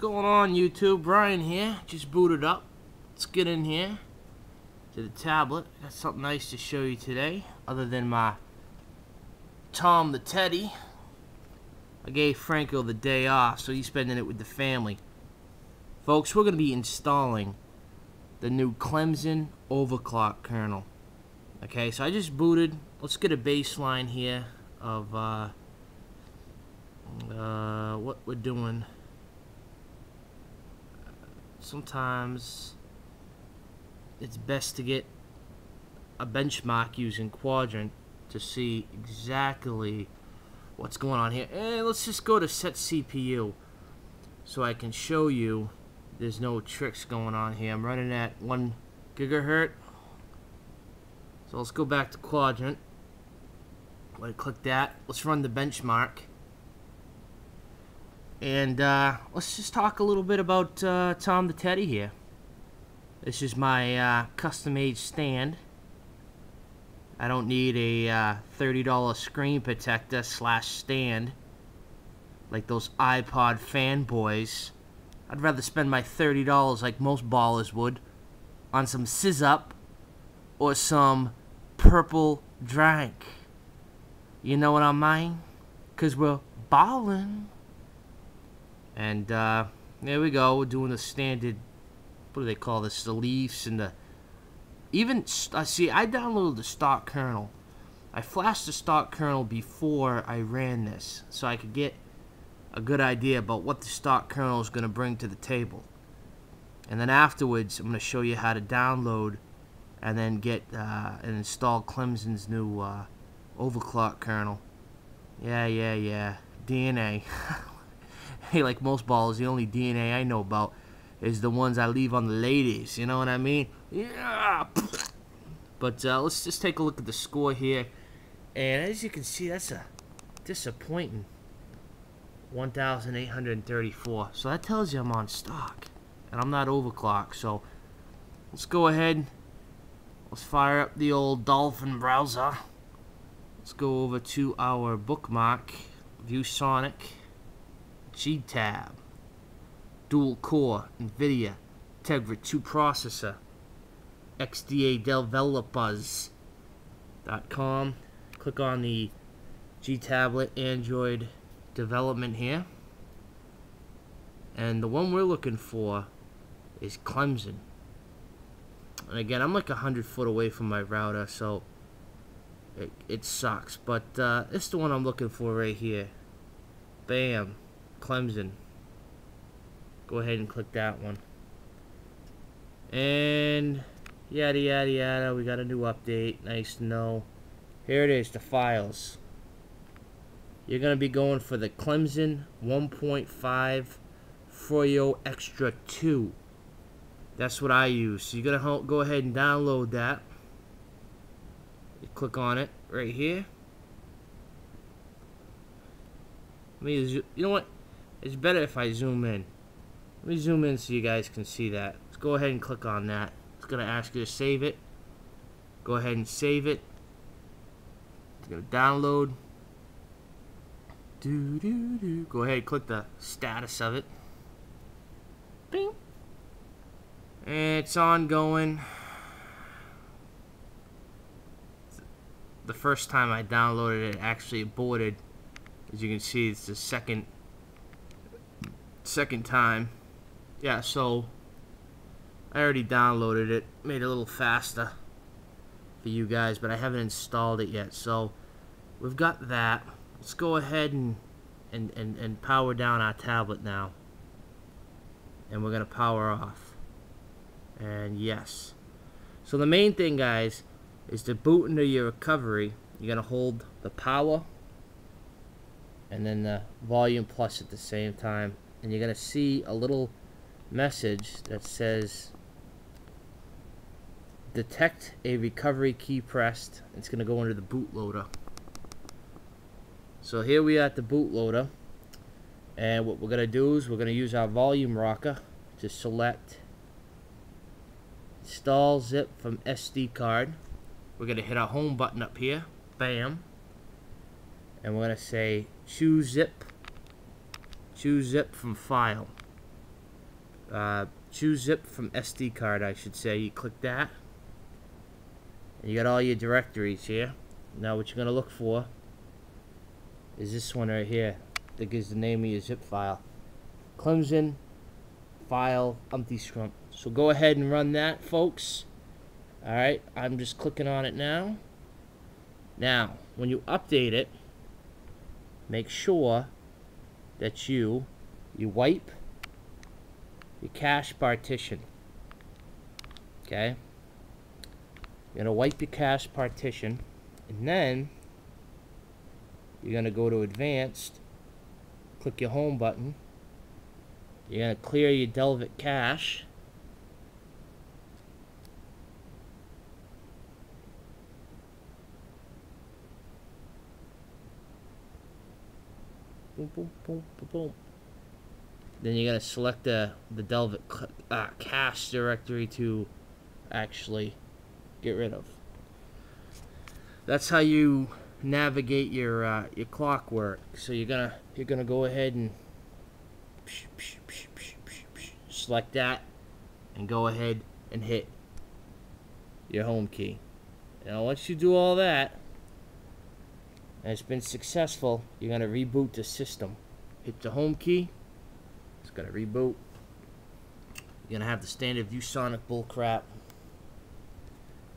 going on YouTube? Brian here, just booted up. Let's get in here to the tablet. Got something nice to show you today, other than my Tom the Teddy. I gave Franco the day off, so he's spending it with the family. Folks, we're going to be installing the new Clemsyn overclock kernel. Okay, so I just booted. Let's get a baseline here of uh, uh, what we're doing. Sometimes it's best to get a benchmark using Quadrant to see exactly what's going on here. And let's just go to set CPU so I can show you there's no tricks going on here. I'm running at 1 gigahertz. So let's go back to Quadrant. Let click that. Let's run the benchmark. And uh, let's just talk a little bit about uh, Tom the Teddy here. This is my uh, custom-made stand. I don't need a uh, $30 screen protector slash stand like those iPod fanboys. I'd rather spend my $30 like most ballers would on some sizzurp or some purple drink. You know what I mean? Because we're ballin'. And uh, there we go. We're doing the standard, what do they call this? The leaves and the even I uh, see I downloaded the stock kernel. I flashed the stock kernel before I ran this so I could get a good idea about what the stock kernel is going to bring to the table. And then afterwards, I'm going to show you how to download and then get uh, and install Clemsyn's new uh, overclock kernel. Yeah, yeah, yeah. DNA. hey, like most balls, the only DNA I know about is the ones I leave on the ladies. You know what I mean? Yeah. But uh, let's just take a look at the score here. And as you can see, that's a disappointing 1,834. So that tells you I'm on stock. And I'm not overclocked. So let's go ahead. Let's fire up the old Dolphin browser. Let's go over to our bookmark. ViewSonic. G-Tab dual core NVIDIA Tegra 2 processor XDA developers.com click on the G tablet Android development here. And the one we're looking for is Clemsyn. And again I'm like a hundred foot away from my router so it, it sucks. But uh, it's the one I'm looking for right here. Bam Clemsyn go ahead and click that one. And yada yada yada, we got a new update, nice to know. Here it is, the files. You're going to be going for the Clemsyn 1.5 Froyo Extra 2. That's what I use. So you're going to go ahead and download that. You click on it right here. I mean, you know what? It's better if I zoom in. Let me zoom in so you guys can see that. Let's go ahead and click on that. It's going to ask you to save it. Go ahead and save it. It's going to download. Do, do, do. Go ahead and click the status of it. Bing. It's ongoing. The first time I downloaded it, it actually aborted. As you can see, it's the second second time yeah, so I already downloaded it, made it a little faster for you guys, but I haven't installed it yet. So we've got that. Let's go ahead and, and, and, and power down our tablet now. And we're to power off. And yes. So the main thing, guys, is to boot into your recovery. You're to hold the power and then the volume plus at the same time. And you're going to see a little message that says detect a recovery key pressed. It's going to go into the bootloader. So here we are at the bootloader. And what we're going to do is we're going to use our volume rocker to select install zip from SD card. We're going to hit our home button up here. Bam. And we're going to say choose zip. Choose zip from file. uh, choose zip from SD card, I should say. You click that. And you got all your directories here. Now what you're going to look for is this one right here that gives the name of your zip file. Clemsyn file umpty scrump. So go ahead and run that, folks. Alright, I'm just clicking on it now. Now, when you update it, make sure that you you wipe your cache partition. Okay? You're gonna wipe your cache partition and then you're gonna go to advanced, click your home button, you're gonna clear your Dalvik cache boom, boom, boom, boom, boom. Then you gotta select the the Dalvik uh, cache directory to actually get rid of. That's how you navigate your uh, your clockwork. So you're gonna you're gonna go ahead and select that and go ahead and hit your home key. Now once you do all that, and it's been successful, you're going to reboot the system. Hit the home key. It's going to reboot. You're going to have the standard ViewSonic bullcrap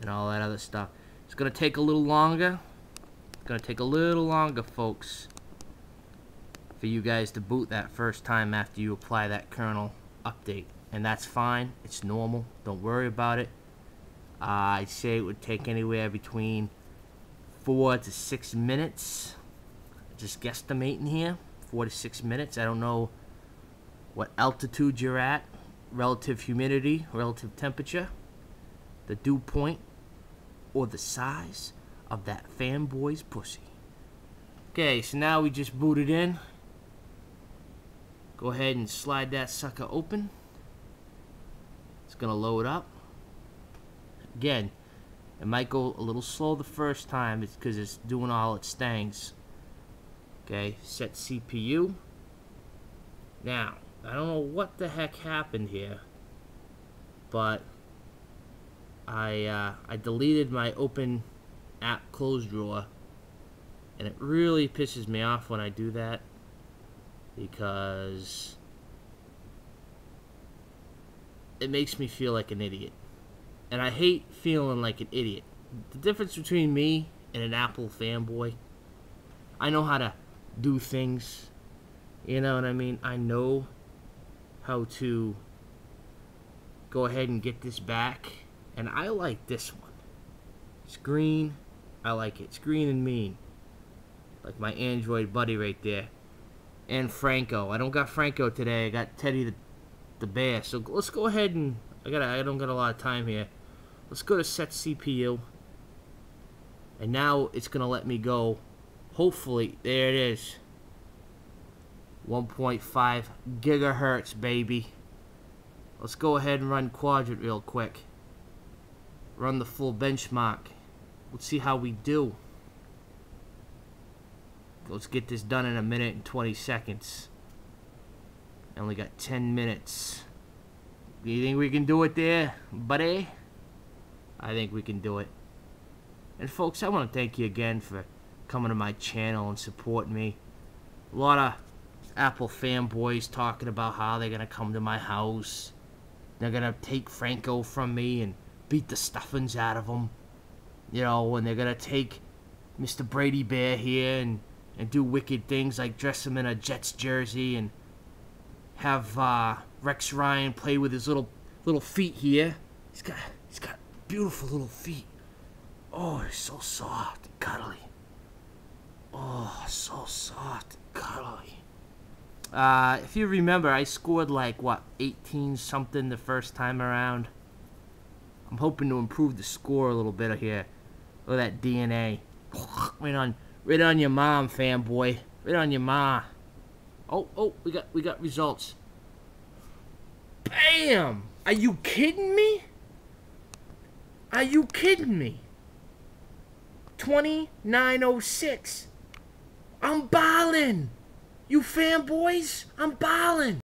and all that other stuff. It's going to take a little longer. It's going to take a little longer, folks, for you guys to boot that first time after you apply that kernel update. And that's fine. It's normal. Don't worry about it. Uh, I'd say it would take anywhere between four to six minutes. Just guesstimating here, four to six minutes. I don't know what altitude you're at, relative humidity, relative temperature, the dew point, or the size of that fanboy's pussy. Okay, so now we just booted in. Go ahead and slide that sucker open. It's gonna load up. Again, it might go a little slow the first time because it's doing all its things. Okay, set CPU. Now, I don't know what the heck happened here, but I uh, I deleted my open app close drawer, and it really pisses me off when I do that because it makes me feel like an idiot and I hate feeling like an idiot. The difference between me and an Apple fanboy, I know how to do things. You know what I mean? I know how to go ahead and get this back. And I like this one. It's green. I like it. It's green and mean. Like my Android buddy right there. And Franco. I don't got Franco today. I got Teddy the, the bear. So let's go ahead and I got I don't got a lot of time here. Let's go to set CPU. And now it's to let me go. Hopefully, there it is. 1.5 gigahertz, baby. Let's go ahead and run Quadrant real quick. Run the full benchmark. Let's see how we do. Let's get this done in a minute and 20 seconds. I only got 10 minutes. You think we can do it there, buddy? I think we can do it. And folks, I want to thank you again for coming to my channel and supporting me. A lot of Apple fanboys talking about how they're going to come to my house. They're going to take Franco from me and beat the stuffings out of him. You know, and they're going to take Mr. Brady Bear here and, and do wicked things like dress him in a Jets jersey and have uh, Rex Ryan play with his little little feet here. He's got he's got beautiful little feet. Oh, they're so soft and cuddly. Oh, so soft and cuddly. Uh, if you remember, I scored like, what, 18 something the first time around. I'm hoping to improve the score a little bit here. Look at that DNA. Right on, right on your mom, fanboy. Right on your ma. Oh, oh, we got, we got results. Bam! Are you kidding me? Are you kidding me? 2906. I'm ballin'. You fanboys, I'm ballin'.